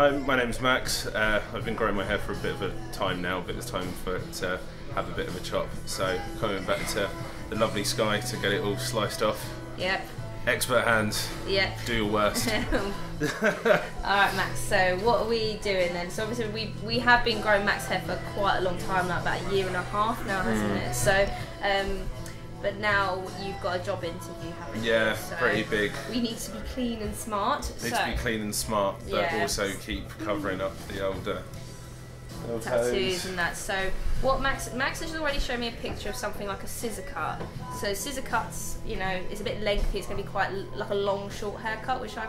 Hi, my name's Max. Uh, I've been growing my hair for a bit of a time now, but it's time for it to have a bit of a chop. So coming back to the lovely Skye to get it all sliced off. Yep. Expert hands, Yep. do your worst. Alright Max, so what are we doing then? So obviously we, we have been growing Max hair for quite a long time, like about a year and a half now, hasn't Hmm. it? So um but now you've got a job interview, haven't you? Yeah, So pretty big. We need to be clean and smart. Need so to be clean and smart, but Yeah. also keep covering up the older tattoos toes. and that. So what Max Max has already shown me a picture of something like a scissor cut. So scissor cuts, you know, it's a bit lengthy. It's going to be quite like a long, short haircut, which I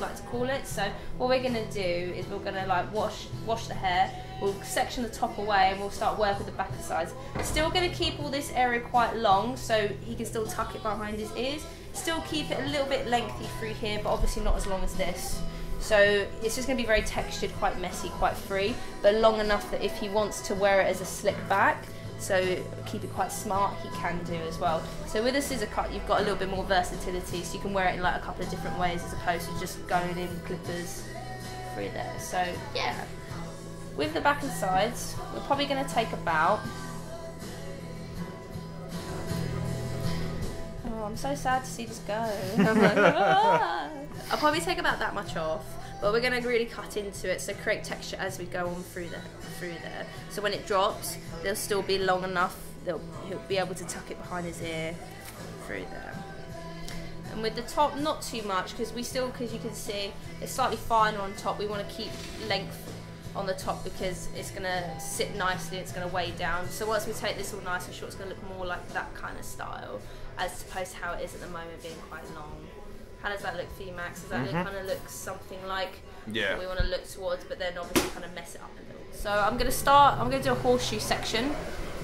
like to call it. So what we're to do is we're to like wash wash the hair. We'll section the top away and we'll start work with the back sides. Still to keep all this area quite long so he can still tuck it behind his ears. Still keep it a little bit lengthy through here, but obviously not as long as this. So it's just to be very textured, quite messy, quite free, but long enough that if he wants to wear it as a slick back, so keep it quite smart, he can do as well. So with a scissor cut, you've got a little bit more versatility, so you can wear it in like a couple of different ways as opposed to just going in clippers through there. So yeah, with the back and sides, we're probably going to take about. I'm so sad to see this go. I'm like, "Ah." I'll probably take about that much off, but we're going to really cut into it, so create texture as we go on through the through there. So when it drops, they'll still be long enough. They'll he'll be able to tuck it behind his ear through there. And with the top, not too much because we still, because you can see, it's slightly finer on top. We want to keep length on the top because it's going to sit nicely. It's going to weigh down. So once we take this all nice and short, it's going to look more like that kind of style as opposed to how it is at the moment, being quite long. How does that look for you, Max? Does that look, kind of look something like Yeah. what we want to look towards, but then obviously kind of mess it up a little? So I'm going to start. I'm going to do a horseshoe section,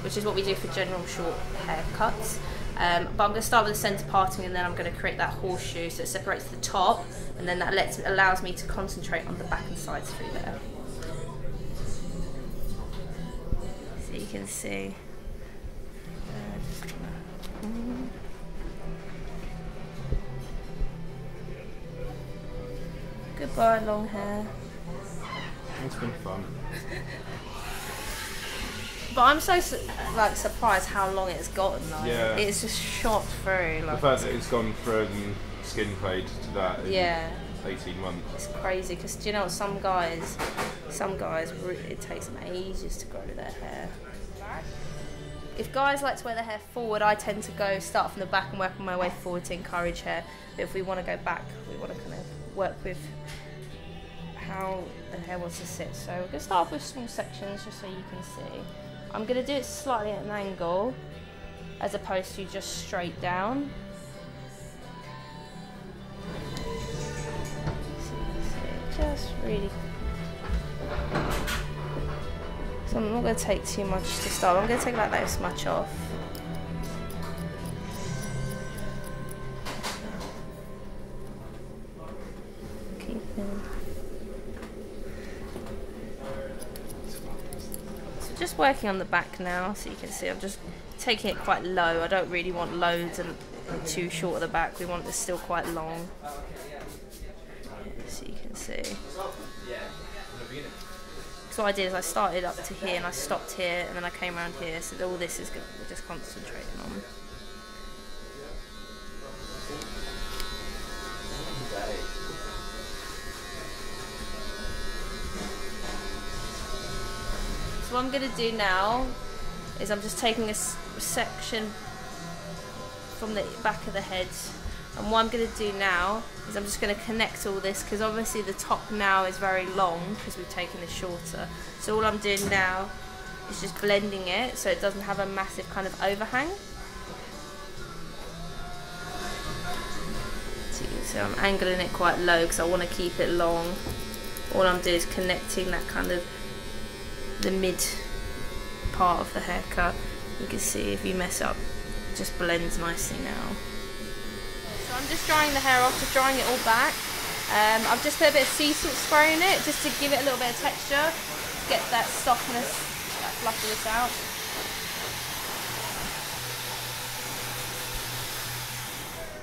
which is what we do for general short haircuts. Um, but I'm going to start with the centre parting, and then I'm going to create that horseshoe so it separates the top, and then that lets allows me to concentrate on the back and sides through there. Can see. Goodbye, long hair. It's been fun. But I'm so su- like surprised how long it's gotten. Like, Yeah. it's just shot through. The fact that it's gone from skin fade to that in yeah, 18 months. it's crazy. Because do you know? Some guys, some guys, it takes them ages to grow their hair. If guys like to wear their hair forward, I tend to go start from the back and work my way forward to encourage hair. But if we want to go back, we want to kind of work with how the hair wants to sit. So we're going to start off with small sections just so you can see. I'm going to do it slightly at an angle as opposed to just straight down. Just really. So I'm not going to take too much to start. I'm going to take about this much off. So just working on the back now, so you can see I'm just taking it quite low. I don't really want loads and and too short at the back. We want this still quite long. So you can see. So what I did is I started up to here and I stopped here and then I came around here. So all this is good. We're just concentrating on. So what I'm going to do now is I'm just taking a section from the back of the head and what I'm going to do now is I'm just going to connect all this because obviously the top now is very long because we've taken it shorter so all I'm doing now is just blending it so it doesn't have a massive kind of overhang so, I'm angling it quite low because I want to keep it long all I'm doing is connecting that kind of the mid part of the haircut. You can see if you mess up, it just blends nicely now. I'm just drying the hair off, just drying it all back. Um, I've just put a bit of sea salt spray in it just to give it a little bit of texture, get that softness, that fluffiness out.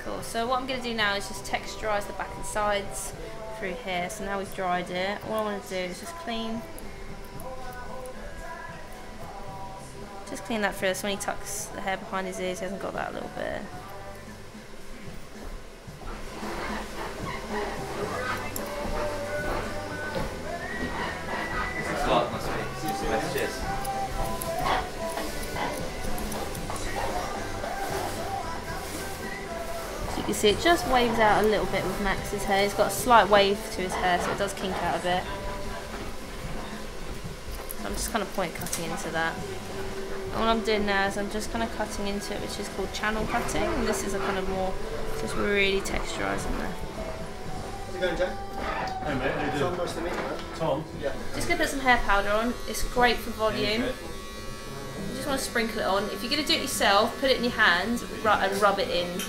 Cool, so what I'm going to do now is just texturise the back and sides through here. So now we've dried it. All I want to do is just clean. Just clean that through so when he tucks the hair behind his ears, he hasn't got that little bit. You can see it just waves out a little bit with Max's hair. He's got a slight wave to his hair, so it does kink out a bit. So I'm just kind of point cutting into that. And what I'm doing now is I'm just kind of cutting into it, which is called channel cutting. And this is a kind of more, just really texturising there. How's it going, Jack? Hey mate, how you Tom, doing? nice to meet you, man. Tom? Yeah. Just gonna put some hair powder on. It's great for volume. You just want to sprinkle it on. If you're gonna do it yourself, put it in your hand and rub it in.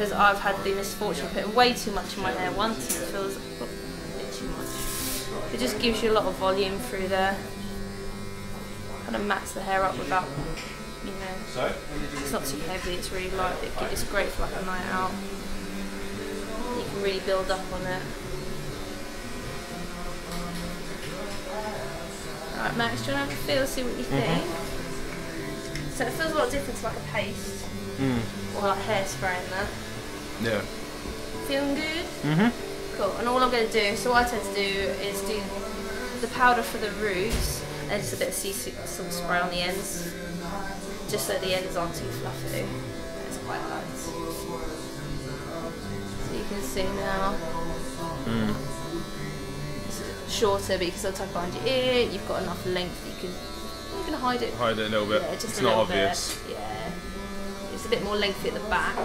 Because I've had the misfortune of putting way too much in my hair once and it feels a bit too much. It just gives you a lot of volume through there. Kind of mats the hair up without, you know, So? it's not too heavy. It's really light. It, it's great for like a night out. You can really build up on it. Alright, Max, do you want to have a feel, see what you mm-hmm. think? So it feels a lot different to like a paste mm. or like hairspray in that. Yeah. Feeling good? Mm-hmm. Cool. And all I'm going to do, so what I tend to do is do the powder for the roots and just a bit of sea salt spray on the ends, just so the ends aren't too fluffy. It's quite light. So you can see now. It's shorter, but you can still tuck behind your ear. You've got enough length that you can you can hide it. Hide it a little bit. Yeah, just it's a not obvious. Bit. Yeah, it's a bit more lengthy at the back.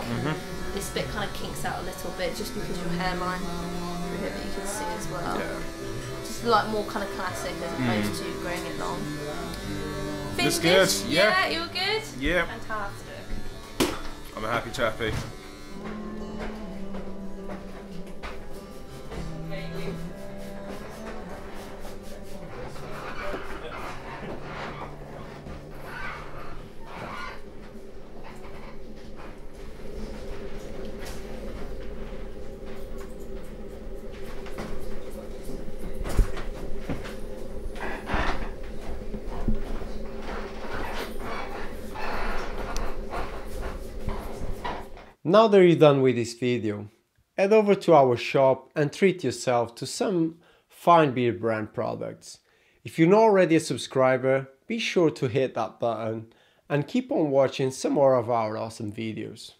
This bit kind of kinks out a little bit just because your hairline through here, but you can see as well. Yeah. Just like more kind of classic as hmm. opposed to growing it long. Finished? good, yeah. you're good. Yeah. Fantastic. I'm a happy chappy. Now that you're done with this video, head over to our shop and treat yourself to some fine Beardbrand products. If you're not already a subscriber, be sure to hit that button and keep on watching some more of our awesome videos.